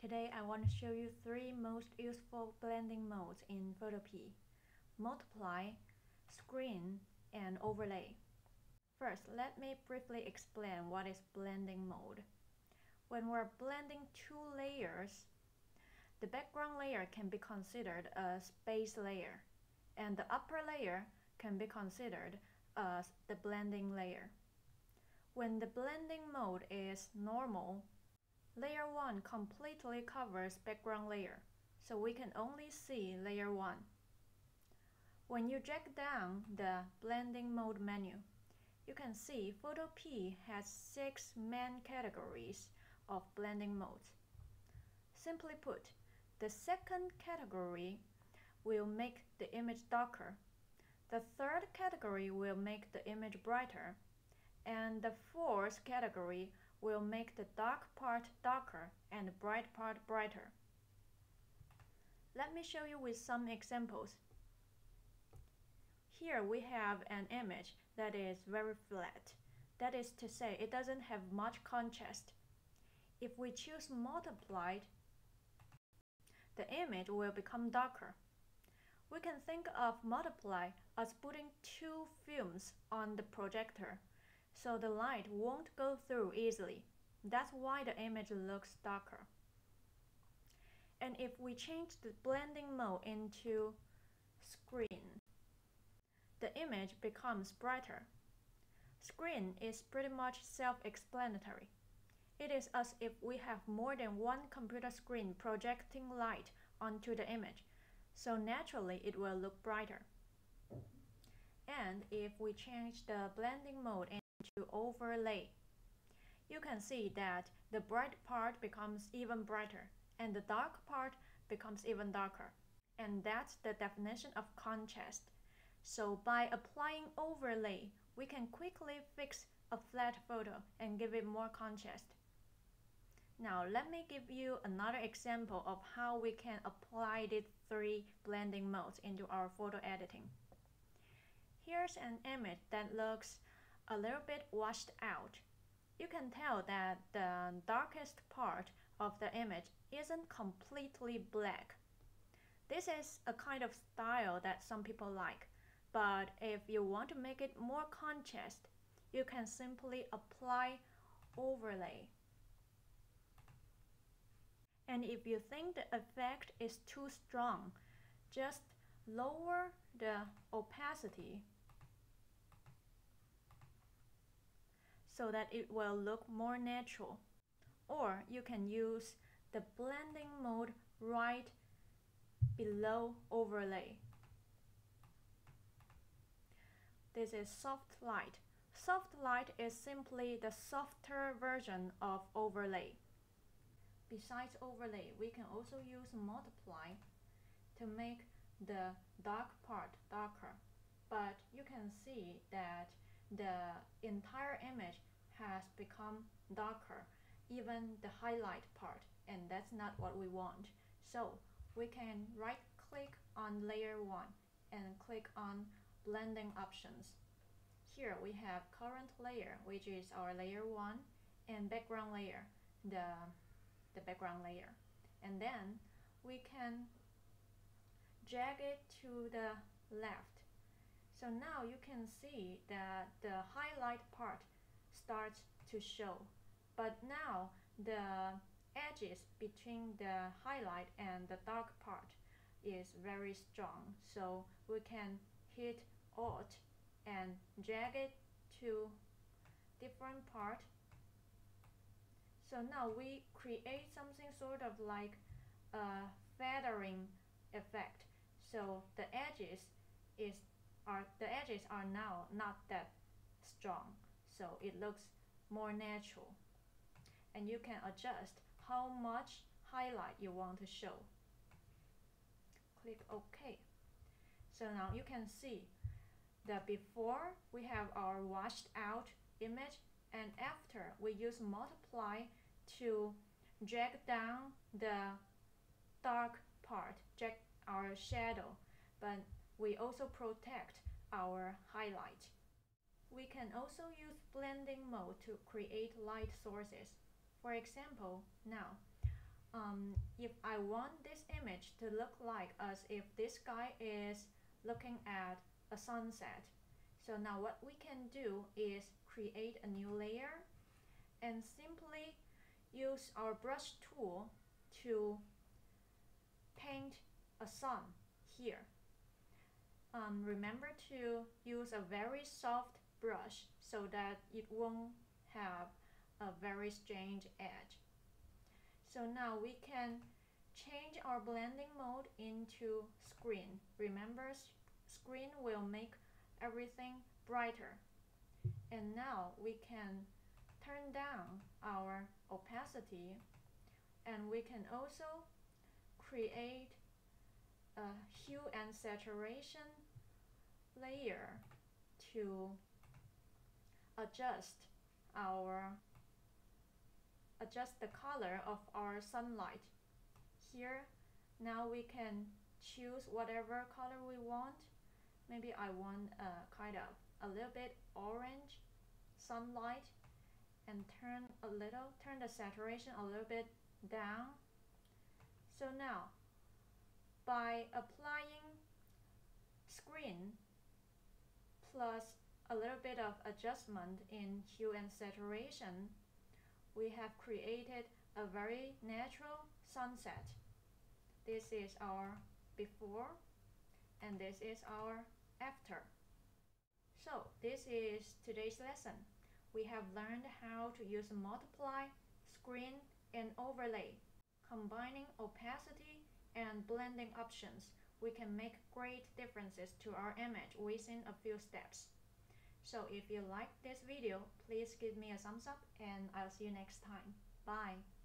Today I want to show you three most useful blending modes in Photopea. Multiply, Screen, and Overlay. First, let me briefly explain what is blending mode. When we're blending two layers, the background layer can be considered a base layer, and the upper layer can be considered as the blending layer. When the blending mode is normal, layer 1 completely covers background layer, so we can only see layer 1. When you drag down the blending mode menu, you can see Photopea has six main categories of blending modes. Simply put, the second category will make the image darker. The third category will make the image brighter. And the fourth category will make the dark part darker and the bright part brighter. Let me show you with some examples. Here we have an image that is very flat. That is to say, it doesn't have much contrast. If we choose multiplied, the image will become darker. We can think of multiply as putting two films on the projector so the light won't go through easily. That's why the image looks darker. And if we change the blending mode into screen, the image becomes brighter. Screen is pretty much self-explanatory. It is as if we have more than one computer screen projecting light onto the image, so naturally it will look brighter. And if we change the blending mode to overlay. You can see that the bright part becomes even brighter and the dark part becomes even darker. And that's the definition of contrast. So by applying overlay, we can quickly fix a flat photo and give it more contrast. Now let me give you another example of how we can apply these three blending modes into our photo editing. Here's an image that looks a little bit washed out. You can tell that the darkest part of the image isn't completely black. This is a kind of style that some people like, but if you want to make it more contrast, you can simply apply overlay. And if you think the effect is too strong, just lower the opacity so that it will look more natural. Or you can use the blending mode right below overlay. This is soft light. Soft light is simply the softer version of overlay. Besides overlay, we can also use multiply to make the dark part darker. But you can see that the entire image has become darker, even the highlight part, and that's not what we want. So we can right click on layer 1 and click on blending options. Here we have current layer, which is our layer 1, and background layer, the, the background layer. And then we can drag it to the left so now you can see that the highlight part starts to show. But now the edges between the highlight and the dark part is very strong. So we can hit Alt and drag it to different part. So now we create something sort of like a feathering effect. So the edges is are the edges are now not that strong so it looks more natural. And you can adjust how much highlight you want to show. Click OK. So now you can see that before we have our washed out image and after we use multiply to drag down the dark part drag our shadow. But we also protect our highlight. We can also use blending mode to create light sources. For example, now, um, if I want this image to look like as if this guy is looking at a sunset. So now what we can do is create a new layer and simply use our brush tool to paint a sun here. Um, remember to use a very soft brush so that it won't have a very strange edge. So now we can change our blending mode into screen. Remember screen will make everything brighter. And now we can turn down our opacity and we can also create a hue and saturation layer to adjust our adjust the color of our sunlight. Here, now we can choose whatever color we want. Maybe I want a kind of a little bit orange sunlight and turn a little, turn the saturation a little bit down. So now, by applying screen plus a little bit of adjustment in hue and saturation, we have created a very natural sunset. This is our before and this is our after. So this is today's lesson. We have learned how to use multiply, screen, and overlay. Combining opacity and blending options, we can make great differences to our image within a few steps. So if you like this video, please give me a thumbs up and I'll see you next time. Bye!